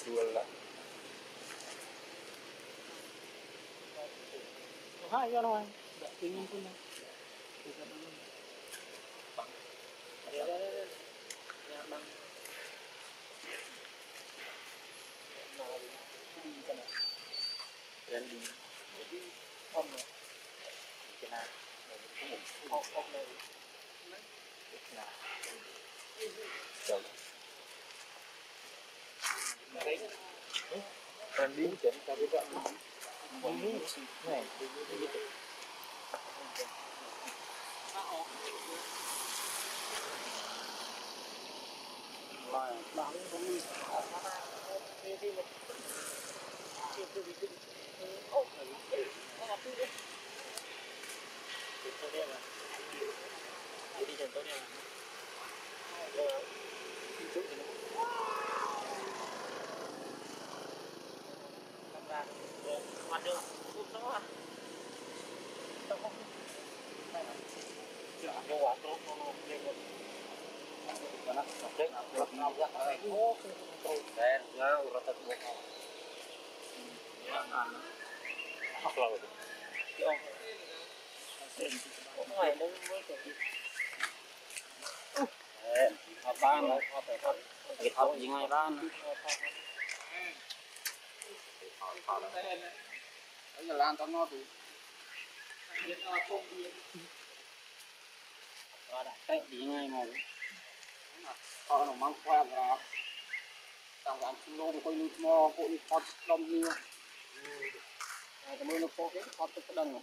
Sual lah. ha yun naman tingin ko na Tingnan mo. Bang. Ayan, di. Jadi, om na. Hindi ka na. Om, om na. Na. Chào. Okay. Còn đi chuyển cho cái đoạn Không nghĩ này đi đi đi đi mà không đi đi một đi đi đi đi ô nó gặp đi đi đi tôi đi đi đi chân tôi đi mà đi chút thì nó ra mặt đường cũng rõ à không vô quả tốt nó lên một cái nó chết nó nó ra cái ô tôi đen nhá rồi thật bộ hoặc là cũng phải mới phải đi Hãy subscribe cho kênh Ghiền Mì Gõ Để không bỏ lỡ những video hấp tao nó thì rồi đặt cách đi ngay mà họ nó mang qua là tao làm chung lông coi như mò coi như pot lông như này cái mới nó có cái pot cái đằng này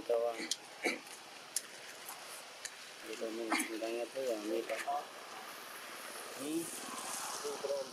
gitu gitu bilangnya tuh ya gitu Ni Sintron